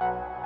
you